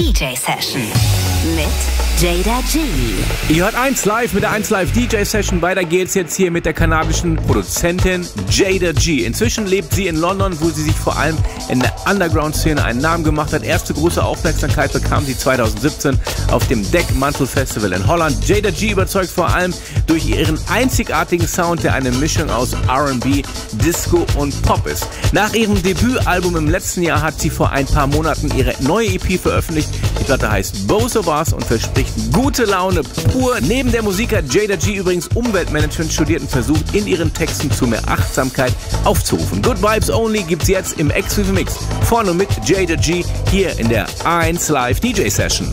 DJ Session mit Jada G. Ihr hört 1 Live mit der 1 Live DJ Session. Weiter geht's jetzt hier mit der kanadischen Produzentin Jada G. Inzwischen lebt sie in London, wo sie sich vor allem in der Underground-Szene einen Namen gemacht hat. Erste große Aufmerksamkeit bekam sie 2017 auf dem Deckmantel Festival in Holland. Jada G überzeugt vor allem durch ihren einzigartigen Sound, der eine Mischung aus R&B, Disco und Pop ist. Nach ihrem Debütalbum im letzten Jahr hat sie vor ein paar Monaten ihre neue EP veröffentlicht. Die Platte heißt Both of Us und verspricht gute Laune pur. Neben der Musik hat Jada G übrigens Umweltmanagement studiert und versucht in ihren Texten zu mehr Achtsamkeit aufzurufen. Good Vibes Only gibt's jetzt im Exclusive Mix. Vorne mit Jada G hier in der 1 Live DJ Session.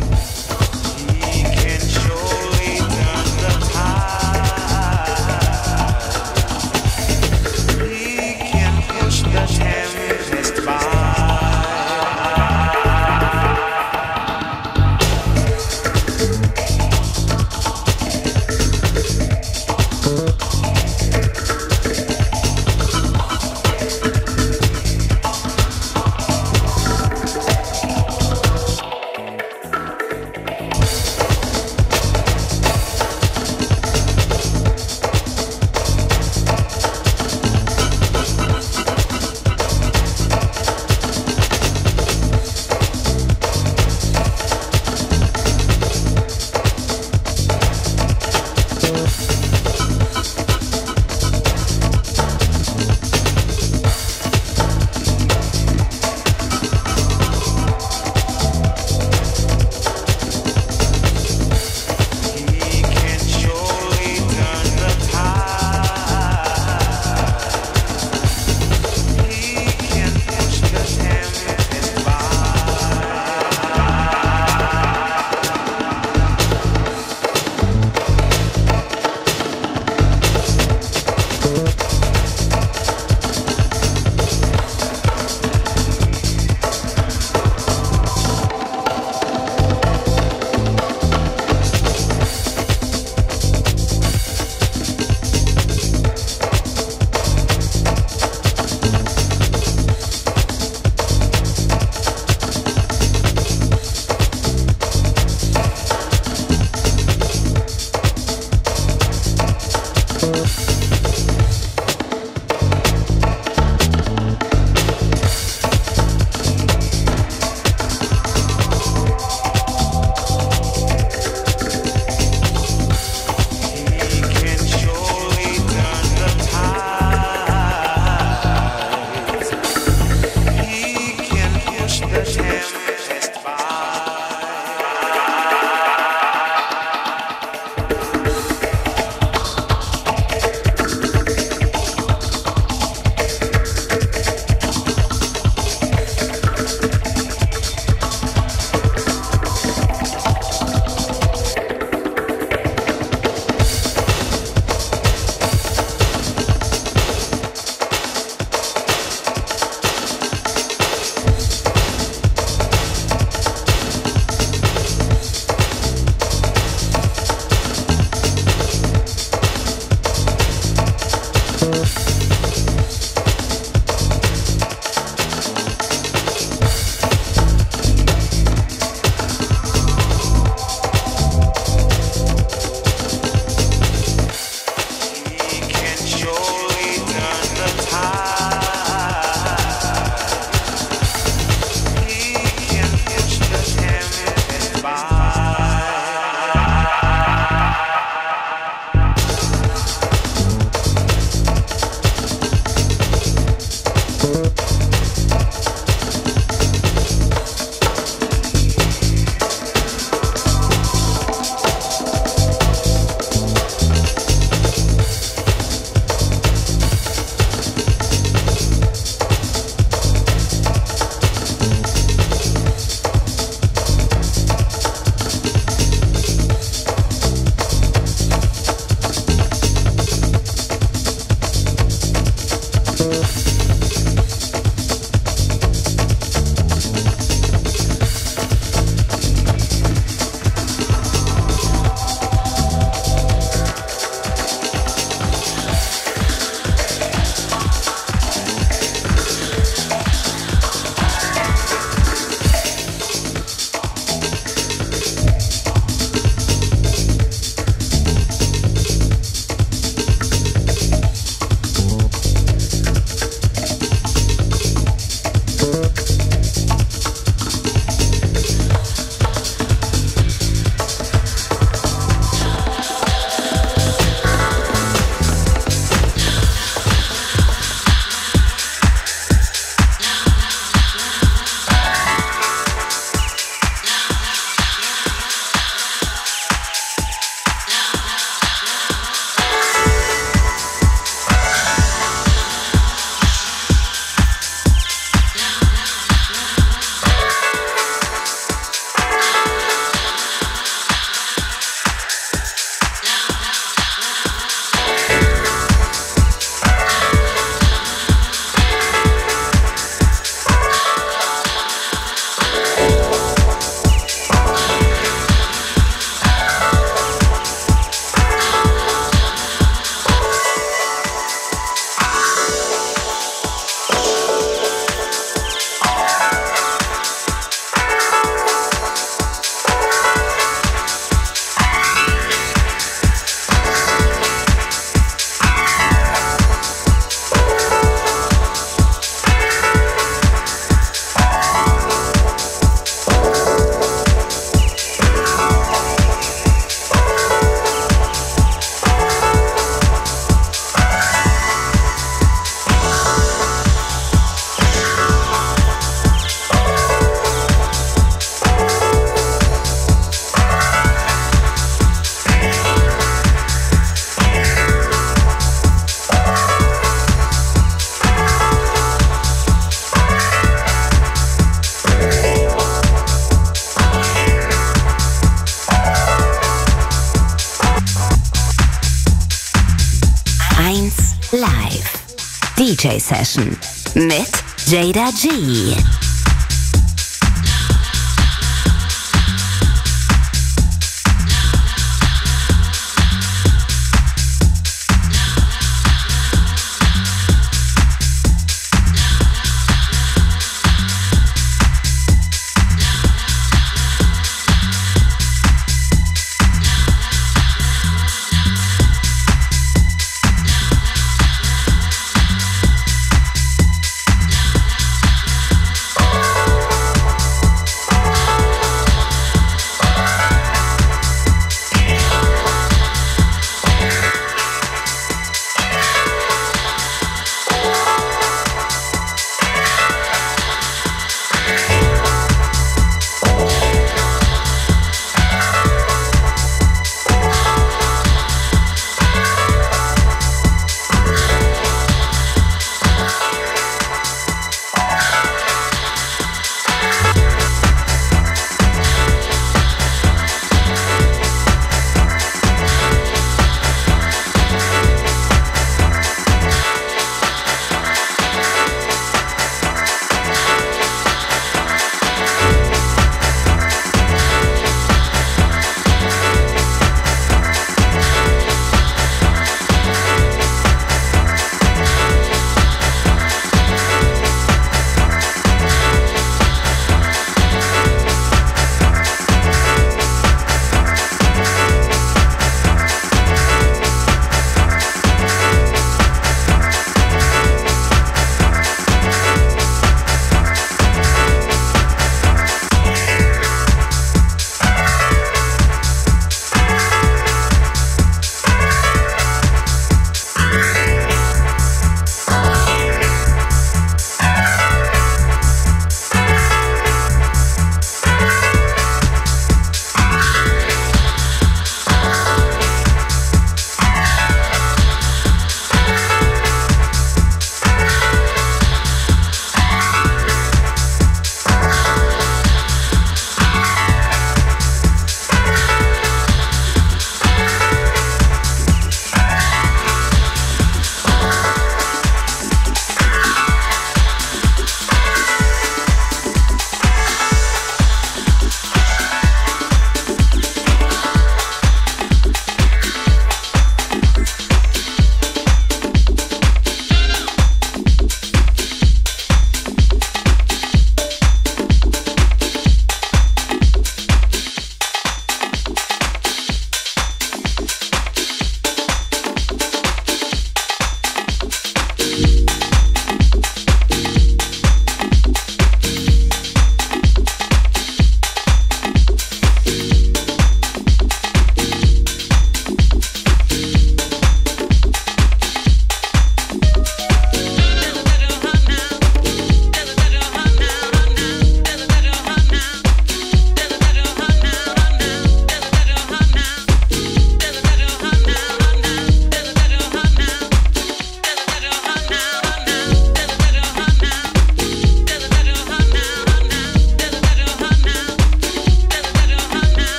DJ Session mit Jada G.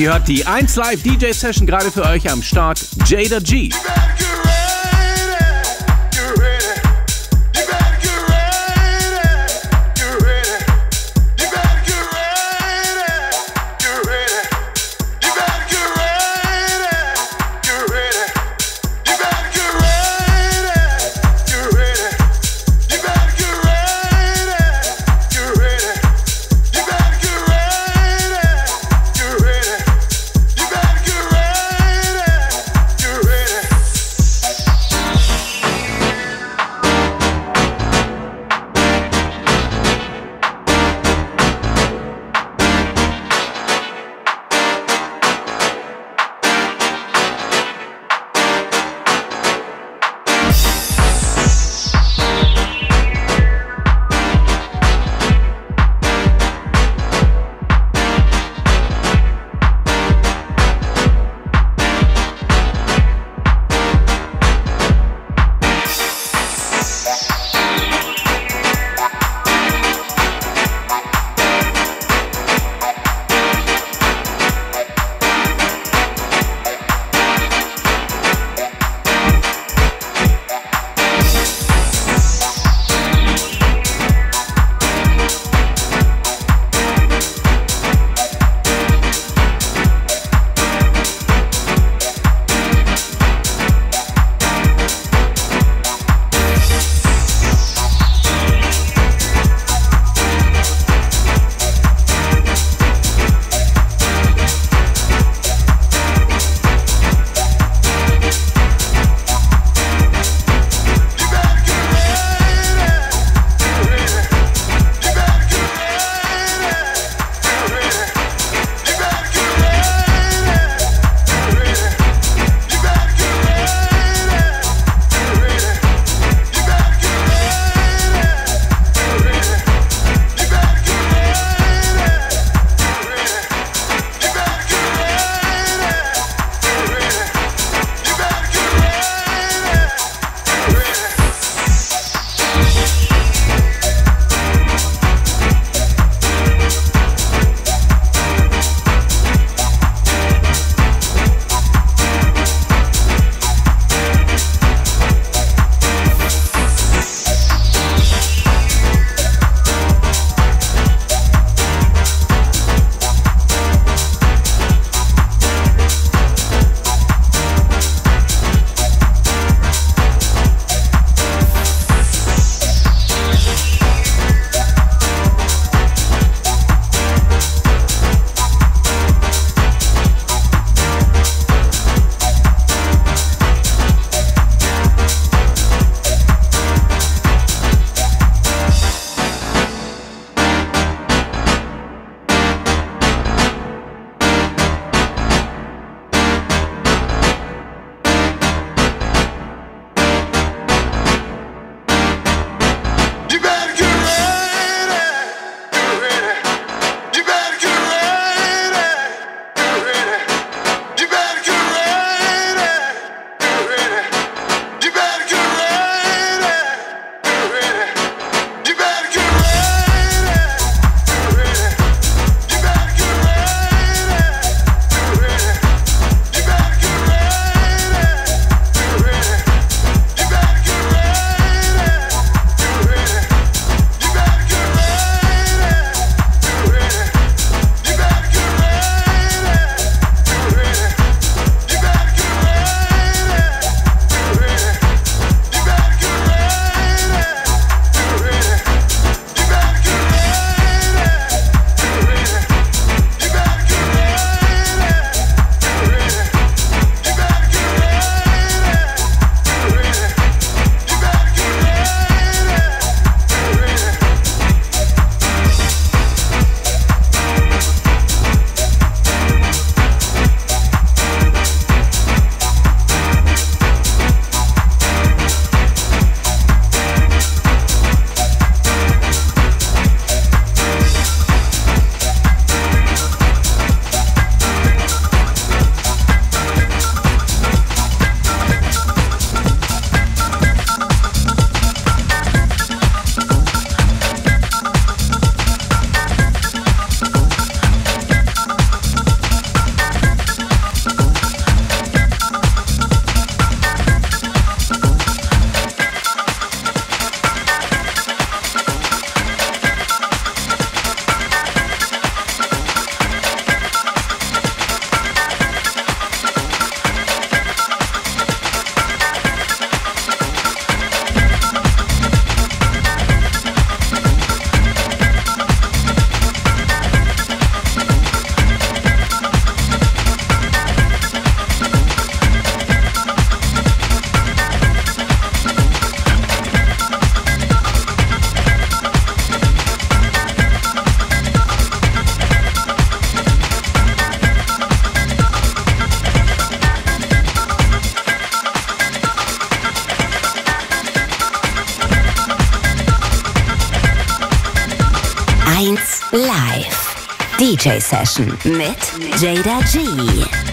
Ihr hört die 1 Live DJ Session gerade für euch am Start. Jada G. DJ Session mit Jada G.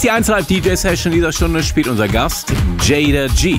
ist die 1 Live DJ Session dieser Stunde, spielt unser Gast Jada G.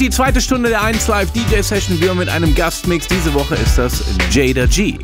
gehört die zweite Stunde der 1 Live DJ Session wieder mit einem Gastmix. Diese Woche ist das Jada G.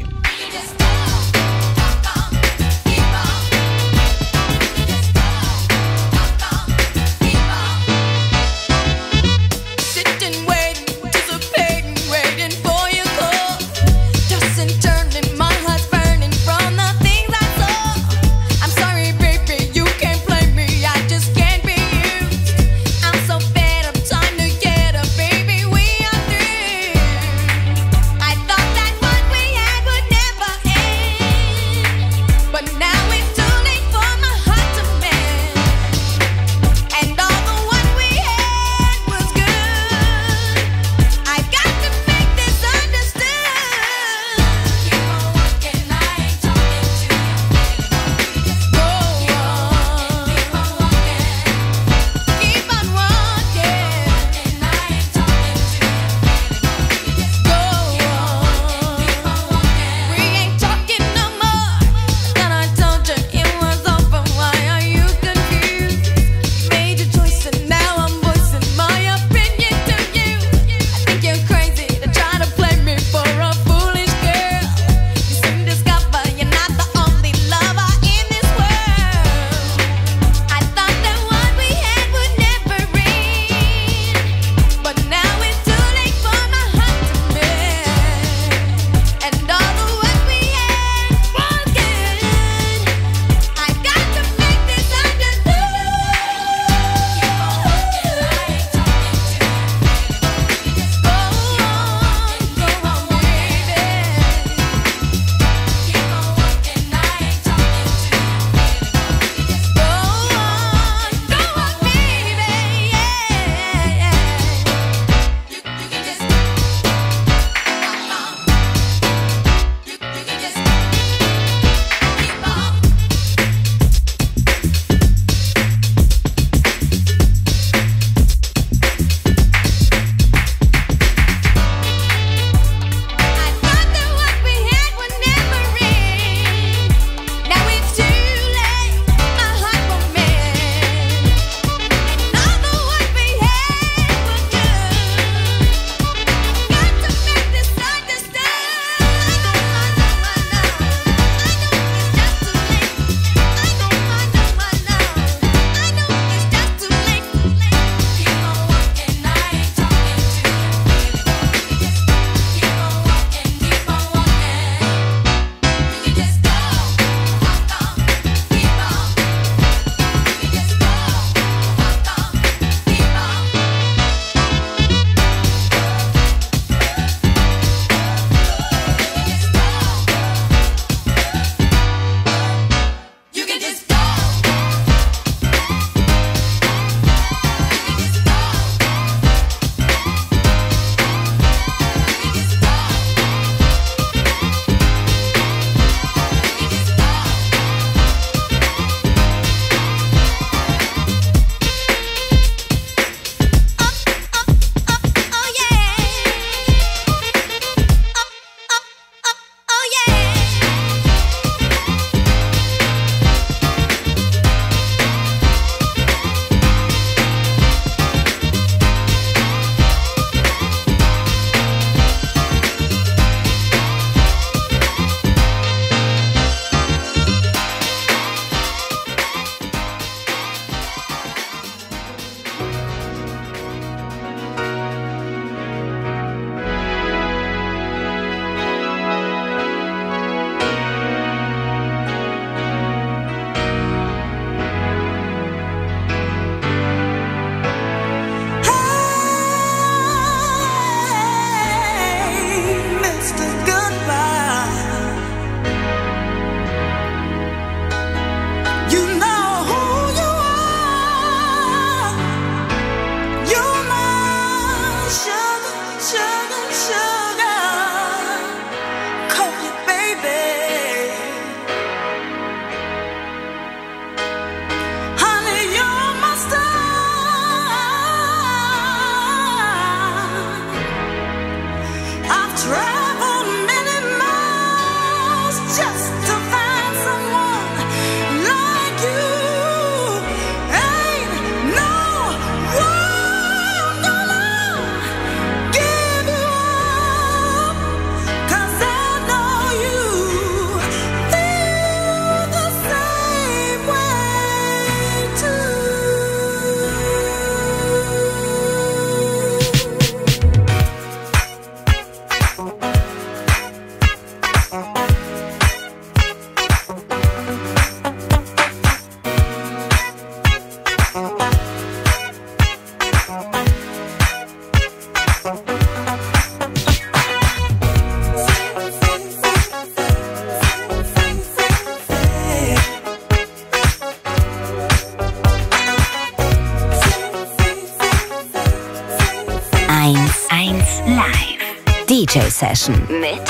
DJ Session mit Jada G.